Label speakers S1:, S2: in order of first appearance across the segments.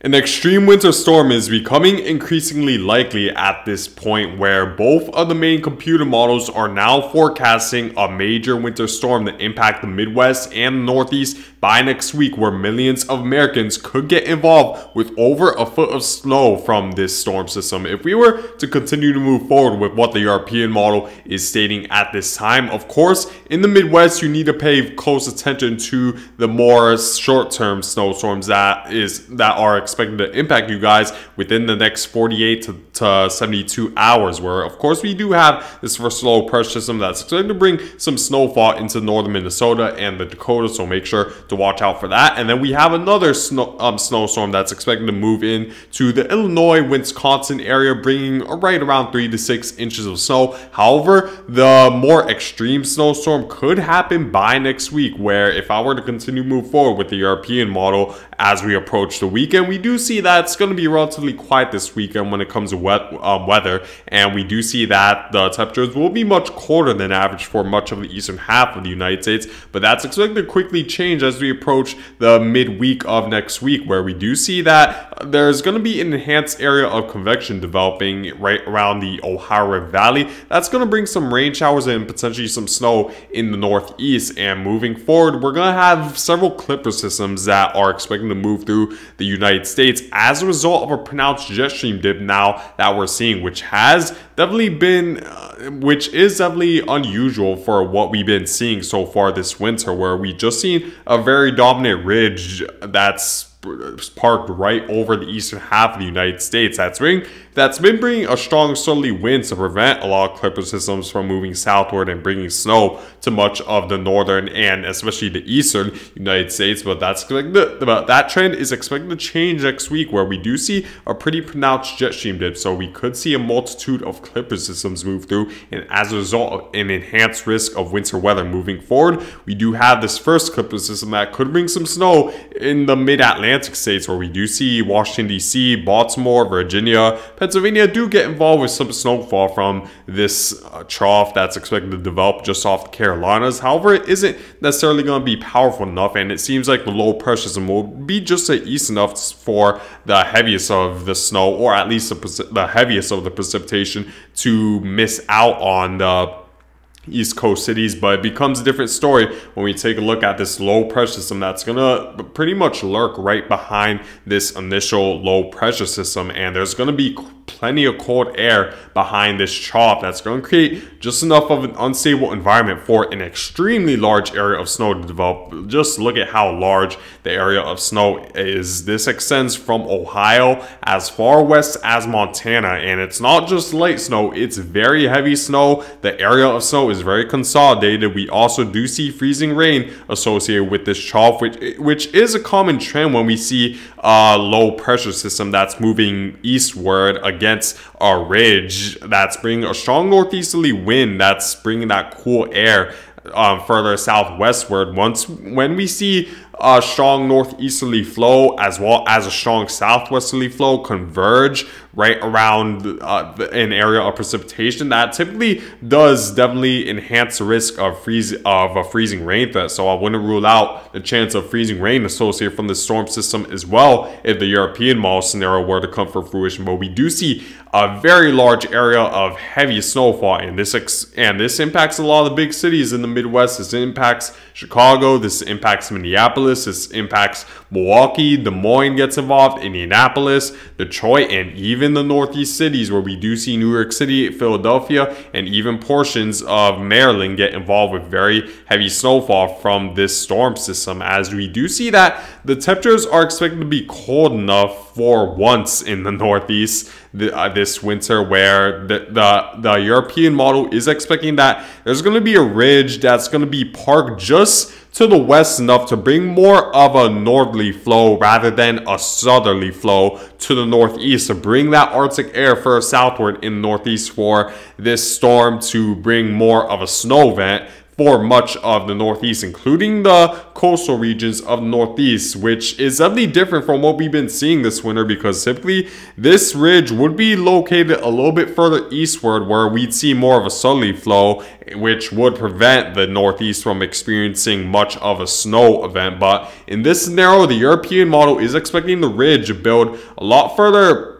S1: An extreme winter storm is becoming increasingly likely at this point where both of the main computer models are now forecasting a major winter storm that impact the Midwest and Northeast by next week where millions of Americans could get involved with over a foot of snow from this storm system. If we were to continue to move forward with what the European model is stating at this time, of course, in the Midwest you need to pay close attention to the more short-term snowstorms that is that are expected to impact you guys within the next 48 to, to 72 hours. Where, of course, we do have this low pressure system that's expected to bring some snowfall into northern Minnesota and the Dakota. So make sure to watch out for that. And then we have another snow, um, snowstorm that's expected to move in to the Illinois, Wisconsin area, bringing right around three to six inches of snow. However, the more extreme snowstorm could happen by next week, where if I were to continue move forward with the European model as we approach the weekend, we do see that it's going to be relatively quiet this weekend when it comes to wet um, weather, and we do see that the temperatures will be much colder than average for much of the eastern half of the United States, but that's expected to quickly change as we approach the midweek of next week, where we do see that there's going to be an enhanced area of convection developing right around the Ohio Valley. That's going to bring some rain showers and potentially some snow in the northeast, and moving forward, we're going to have several clipper systems that are expecting to move through the United States as a result of a pronounced jet stream dip now that we're seeing, which has definitely been, uh, which is definitely unusual for what we've been seeing so far this winter, where we just seen a very dominant ridge that's parked right over the eastern half of the United States. That's been, that's been bringing a strong southerly wind to prevent a lot of clipper systems from moving southward and bringing snow to much of the northern and especially the eastern United States. But that's but that trend is expected to change next week, where we do see a pretty pronounced jet stream dip. So we could see a multitude of clipper systems move through, and as a result, an enhanced risk of winter weather moving forward. We do have this first clipper system that could bring some snow in the mid-Atlantic Atlantic states where we do see Washington, D.C., Baltimore, Virginia, Pennsylvania do get involved with some snowfall from this uh, trough that's expected to develop just off the Carolinas. However, it isn't necessarily going to be powerful enough, and it seems like the low pressure system will be just east enough for the heaviest of the snow, or at least the, the heaviest of the precipitation, to miss out on the East Coast cities, but it becomes a different story when we take a look at this low pressure system that's gonna pretty much lurk right behind this initial low pressure system, and there's gonna be plenty of cold air behind this chop that's going to create just enough of an unstable environment for an extremely large area of snow to develop. Just look at how large the area of snow is. This extends from Ohio as far west as Montana, and it's not just light snow, it's very heavy snow. The area of snow is very consolidated. We also do see freezing rain associated with this chop which, which is a common trend when we see a low pressure system that's moving eastward against a ridge that's bringing a strong northeasterly wind that's bringing that cool air um, further southwestward. Once when we see a strong northeasterly flow as well as a strong southwesterly flow converge right around uh, an area of precipitation that typically does definitely enhance the risk of freeze of a freezing rain threat. So I wouldn't rule out the chance of freezing rain associated from the storm system as well if the European model scenario were to come for fruition. But we do see a very large area of heavy snowfall, and this and this impacts a lot of the big cities in the Midwest. This impacts Chicago. This impacts Minneapolis. This impacts Milwaukee. Des Moines gets involved. Indianapolis, Detroit, and even the Northeast cities where we do see New York City, Philadelphia, and even portions of Maryland get involved with very heavy snowfall from this storm system. As we do see that the temperatures are expected to be cold enough for once in the Northeast the, uh, this winter where the, the, the European model is expecting that there's going to be a ridge that's going to be parked just to the west enough to bring more of a northerly flow rather than a southerly flow to the northeast to bring that Arctic air further southward in the northeast for this storm to bring more of a snow event for much of the Northeast, including the coastal regions of the Northeast, which is definitely different from what we've been seeing this winter because typically this ridge would be located a little bit further eastward where we'd see more of a southerly flow, which would prevent the Northeast from experiencing much of a snow event. But in this scenario, the European model is expecting the ridge to build a lot further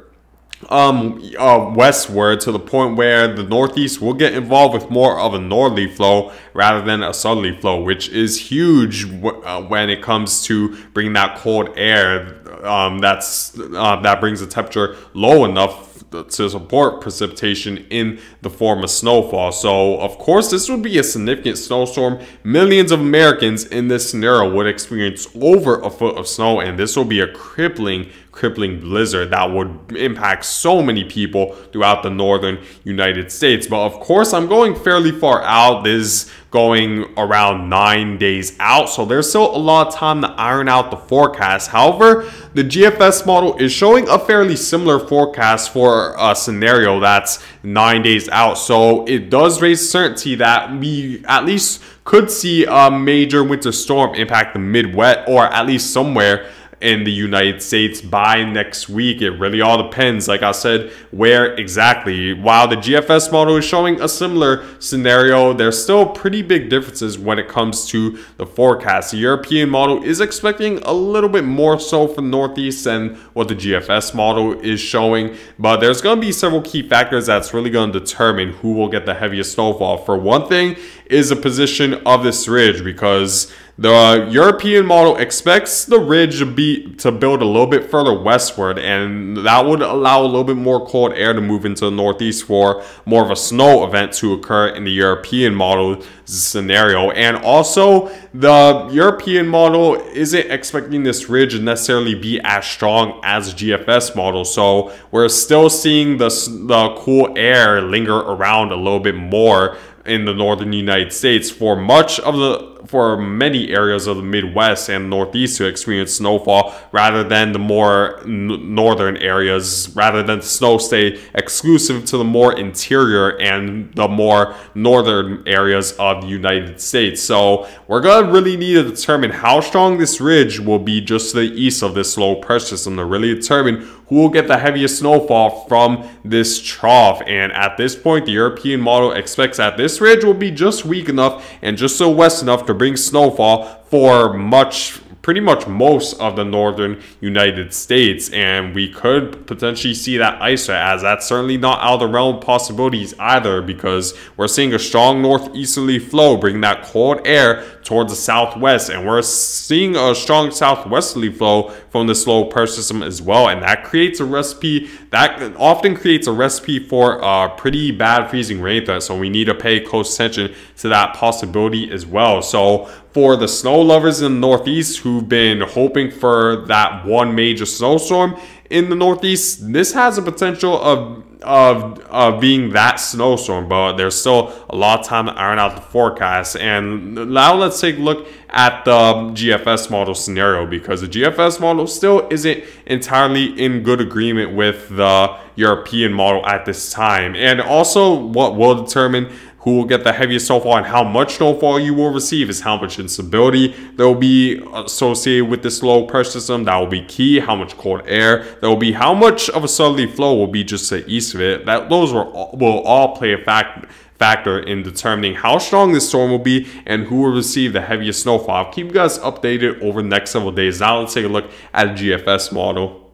S1: um, uh, westward to the point where the northeast will get involved with more of a northerly flow rather than a southerly flow, which is huge uh, when it comes to bringing that cold air um, that's uh, that brings the temperature low enough to support precipitation in the form of snowfall. So, of course, this would be a significant snowstorm. Millions of Americans in this scenario would experience over a foot of snow, and this will be a crippling crippling blizzard that would impact so many people throughout the northern United States. But of course, I'm going fairly far out. This going around nine days out. So there's still a lot of time to iron out the forecast. However, the GFS model is showing a fairly similar forecast for a scenario that's nine days out. So it does raise certainty that we at least could see a major winter storm impact the Midwest or at least somewhere in the United States by next week. It really all depends, like I said, where exactly. While the GFS model is showing a similar scenario, there's still pretty big differences when it comes to the forecast. The European model is expecting a little bit more so the Northeast than what the GFS model is showing, but there's going to be several key factors that's really going to determine who will get the heaviest snowfall. For one thing, is the position of this ridge because the European model expects the ridge to be to build a little bit further westward, and that would allow a little bit more cold air to move into the northeast for more of a snow event to occur in the European model scenario. And also, the European model isn't expecting this ridge to necessarily be as strong as GFS model, so we're still seeing the the cool air linger around a little bit more in the northern United States for much of the for many areas of the Midwest and Northeast to experience snowfall rather than the more northern areas, rather than snow stay exclusive to the more interior and the more northern areas of the United States. So we're going to really need to determine how strong this ridge will be just to the east of this low pressure system to really determine who will get the heaviest snowfall from this trough. And at this point, the European model expects that this ridge will be just weak enough and just so west enough to bring snowfall for much pretty much most of the northern United States, and we could potentially see that ISO as that's certainly not out of the realm of possibilities either because we're seeing a strong northeasterly flow bringing that cold air towards the southwest, and we're seeing a strong southwesterly flow from the slow pressure system as well, and that creates a recipe that often creates a recipe for a pretty bad freezing rain threat. So we need to pay close attention to that possibility as well. So for the snow lovers in the Northeast who've been hoping for that one major snowstorm in the Northeast, this has a potential of of of being that snowstorm, but there's still a lot of time to iron out the forecast. And now let's take a look at the GFS model scenario because the GFS model still isn't entirely in good agreement with the European model at this time. And also, what will determine who will get the heaviest snowfall and how much snowfall you will receive is how much instability there will be associated with this low pressure system. That will be key. How much cold air there will be. How much of a southerly flow will be just to the east of it. That those will, will all play a fact factor in determining how strong this storm will be and who will receive the heaviest snowfall. I'll keep you guys updated over the next several days. Now let's take a look at a GFS model.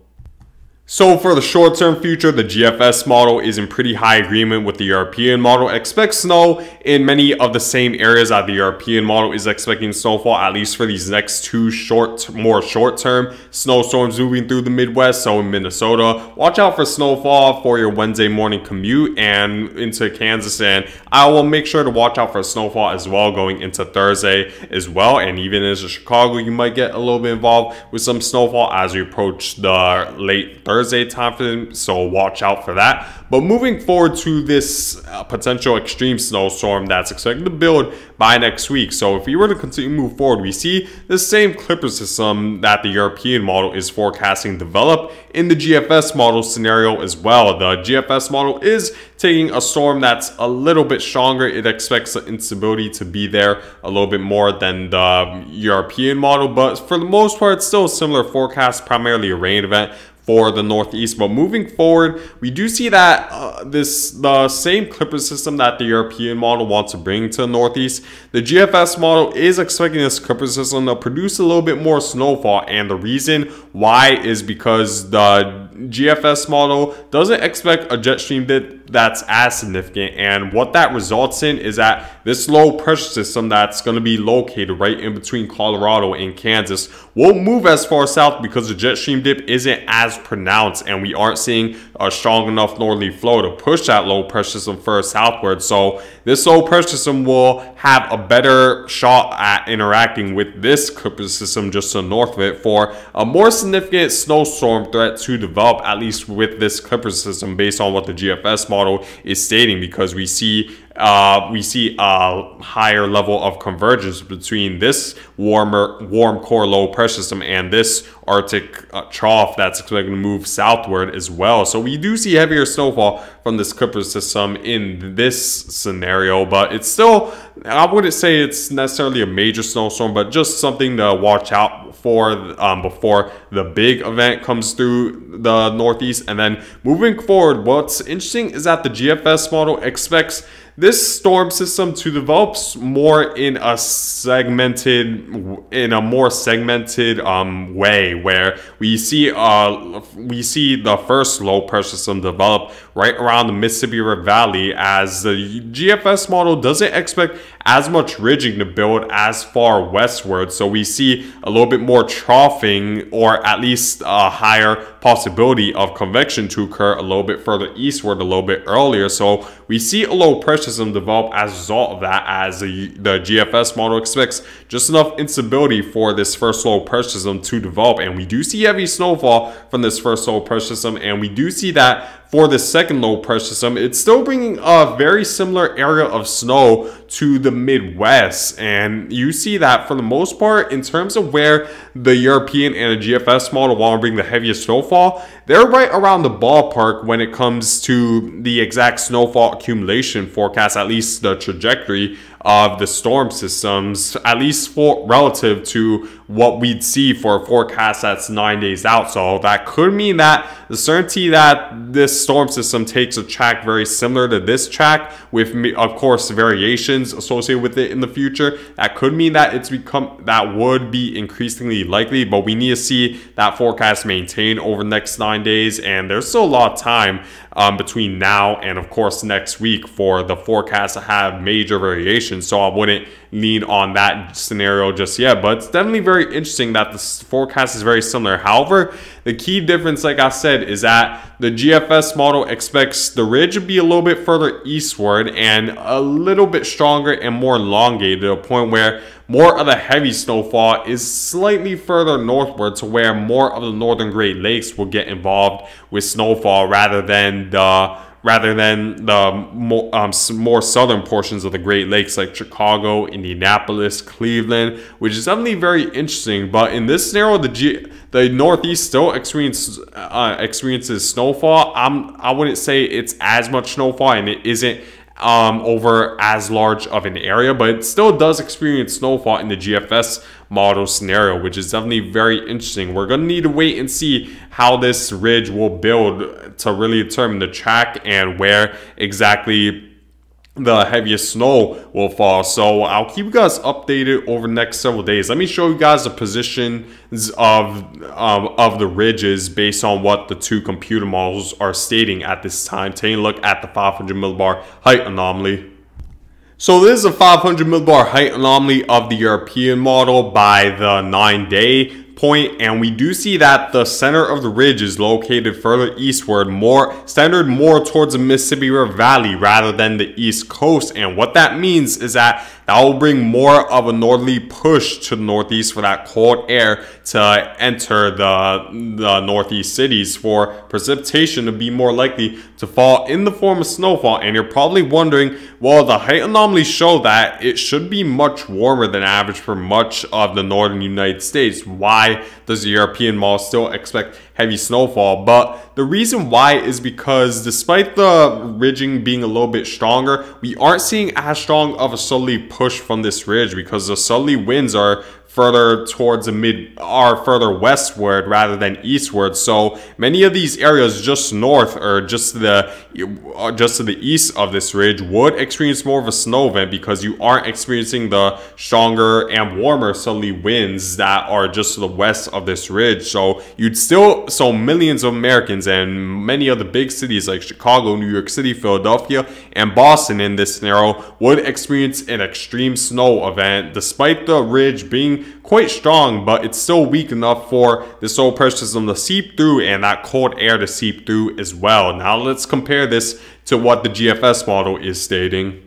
S1: So for the short-term future, the GFS model is in pretty high agreement with the European model. Expect snow in many of the same areas that the European model is expecting snowfall, at least for these next two short, more short-term snowstorms moving through the Midwest. So in Minnesota, watch out for snowfall for your Wednesday morning commute and into Kansas. And I will make sure to watch out for snowfall as well going into Thursday as well. And even in Chicago, you might get a little bit involved with some snowfall as you approach the late Thursday Thursday time frame, so watch out for that. But moving forward to this uh, potential extreme snowstorm that's expected to build by next week. So if we were to continue to move forward, we see the same Clipper system that the European model is forecasting develop in the GFS model scenario as well. The GFS model is taking a storm that's a little bit stronger. It expects the instability to be there a little bit more than the European model, but for the most part, it's still a similar forecast, primarily a rain event for the Northeast. But moving forward, we do see that uh, this the same Clipper system that the European model wants to bring to the Northeast. The GFS model is expecting this Clipper system to produce a little bit more snowfall, and the reason why is because the GFS model doesn't expect a jet stream dip that's as significant. And what that results in is that this low pressure system that's going to be located right in between Colorado and Kansas won't move as far south because the jet stream dip isn't as pronounced and we aren't seeing a strong enough northerly flow to push that low pressure system further southward. So this low pressure system will have a better shot at interacting with this Clipper system just to the north of it for a more significant snowstorm threat to develop, at least with this Clipper system based on what the GFS model is stating because we see uh, we see a higher level of convergence between this warmer, warm core low pressure system and this Arctic uh, trough that's expected to move southward as well. So we do see heavier snowfall from this Clipper system in this scenario, but it's still, I wouldn't say it's necessarily a major snowstorm, but just something to watch out for um, before the big event comes through the Northeast. And then moving forward, what's interesting is that the GFS model expects this storm system to develop more in a segmented in a more segmented um, way where we see uh we see the first low pressure system develop right around the Mississippi River Valley as the GFS model doesn't expect as much ridging to build as far westward. So we see a little bit more troughing or at least a higher possibility of convection to occur a little bit further eastward a little bit earlier. So we see a low pressure system develop as a result of that as the, the GFS model expects just enough instability for this first low pressure system to develop. And we do see heavy snowfall from this first low pressure system. And we do see that for the second low pressure system, it's still bringing a very similar area of snow to the Midwest. And you see that for the most part, in terms of where the European and the GFS model want to bring the heaviest snowfall, they're right around the ballpark when it comes to the exact snowfall accumulation forecast, at least the trajectory of the storm systems, at least for relative to what we'd see for a forecast that's nine days out. So that could mean that the certainty that this storm system takes a track very similar to this track, with of course variations associated with it in the future, that could mean that it's become that would be increasingly likely. But we need to see that forecast maintained over the next nine days, and there's still a lot of time um, between now and of course next week for the forecast to have major variations. So I wouldn't lean on that scenario just yet, but it's definitely very interesting that the forecast is very similar. However, the key difference, like I said, is that the GFS model expects the ridge to be a little bit further eastward and a little bit stronger and more elongated to a point where more of the heavy snowfall is slightly further northward to where more of the northern Great Lakes will get involved with snowfall rather than the rather than the more, um, more southern portions of the Great Lakes like Chicago, Indianapolis, Cleveland, which is definitely very interesting. But in this scenario, the G- the Northeast still experience, uh, experiences snowfall. I'm, I wouldn't say it's as much snowfall, and it isn't um, over as large of an area, but it still does experience snowfall in the GFS model scenario, which is definitely very interesting. We're going to need to wait and see how this ridge will build to really determine the track and where exactly the heaviest snow will fall. So I'll keep you guys updated over the next several days. Let me show you guys the positions of um, of the ridges based on what the two computer models are stating at this time. Taking a look at the 500 millibar height anomaly. So this is a 500 millibar height anomaly of the European model by the 9 day point, and we do see that the center of the ridge is located further eastward, more centered more towards the Mississippi River Valley rather than the East Coast. And what that means is that that will bring more of a northerly push to the northeast for that cold air to enter the, the northeast cities for precipitation to be more likely to fall in the form of snowfall. And you're probably wondering, well, the height anomalies show that it should be much warmer than average for much of the northern United States. Why does the European model still expect heavy snowfall? But the reason why is because despite the ridging being a little bit stronger, we aren't seeing as strong of a southerly push from this ridge because the southerly winds are further towards the mid are further westward rather than eastward. So many of these areas just north or just to the uh, just to the east of this ridge would experience more of a snow event because you aren't experiencing the stronger and warmer southerly winds that are just to the west of this ridge. So you'd still so millions of americans and many of the big cities like chicago new york city philadelphia and boston in this scenario would experience an extreme snow event despite the ridge being quite strong, but it's still weak enough for the solar pressure system to seep through and that cold air to seep through as well. Now let's compare this to what the GFS model is stating.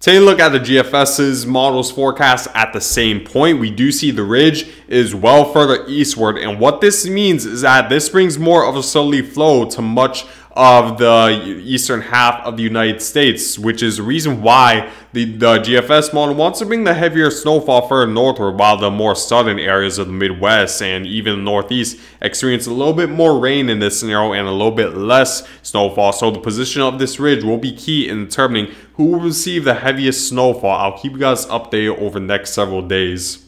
S1: Take a look at the GFS's model's forecast at the same point, we do see the ridge is well further eastward. And what this means is that this brings more of a southerly flow to much of the eastern half of the United States, which is the reason why the, the GFS model wants to bring the heavier snowfall further northward, while the more southern areas of the Midwest and even the Northeast experience a little bit more rain in this scenario and a little bit less snowfall. So the position of this ridge will be key in determining who will receive the heaviest snowfall. I'll keep you guys updated over the next several days.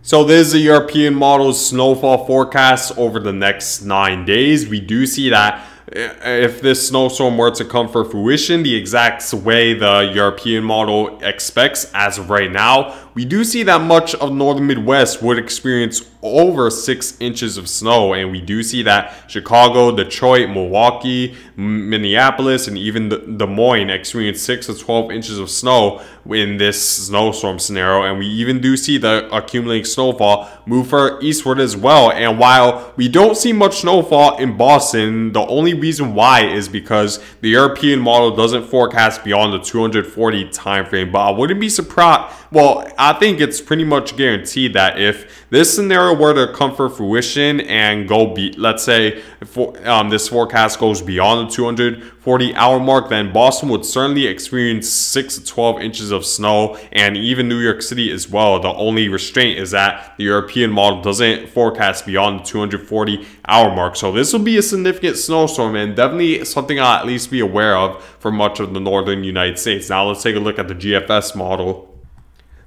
S1: So this is the European model's snowfall forecast over the next nine days. We do see that if this snowstorm were to come for fruition the exact way the European model expects as of right now, we do see that much of northern Midwest would experience over six inches of snow. And we do see that Chicago, Detroit, Milwaukee, Minneapolis, and even Des Moines experience six to 12 inches of snow in this snowstorm scenario. And we even do see the accumulating snowfall move further eastward as well. And while we don't see much snowfall in Boston, the only reason why is because the European model doesn't forecast beyond the 240 time frame. But I wouldn't be surprised. Well, I think it's pretty much guaranteed that if this scenario were to come for fruition and go be, let's say, for, um, this forecast goes beyond the 240 hour mark, then Boston would certainly experience 6 to 12 inches of snow, and even New York City as well. The only restraint is that the European model doesn't forecast beyond the 240 hour mark. So this will be a significant snowstorm and definitely something I'll at least be aware of for much of the northern United States. Now let's take a look at the GFS model.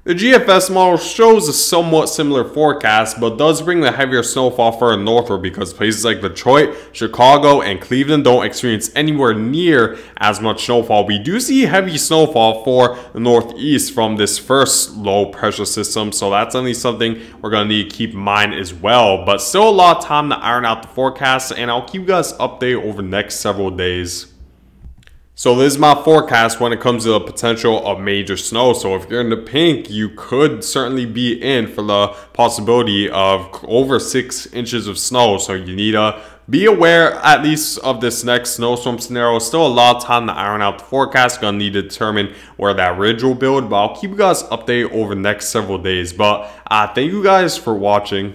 S1: The GFS model shows a somewhat similar forecast, but does bring the heavier snowfall further northward because places like Detroit, Chicago, and Cleveland don't experience anywhere near as much snowfall. We do see heavy snowfall for the northeast from this first low pressure system, so that's only something we're going to need to keep in mind as well. But still a lot of time to iron out the forecast, and I'll keep you guys updated over the next several days. So this is my forecast when it comes to the potential of major snow. So if you're in the pink, you could certainly be in for the possibility of over six inches of snow. So you need to be aware at least of this next snowstorm scenario. Still a lot of time to iron out the forecast. Gonna need to determine where that ridge will build. But I'll keep you guys updated over the next several days. But uh, thank you guys for watching.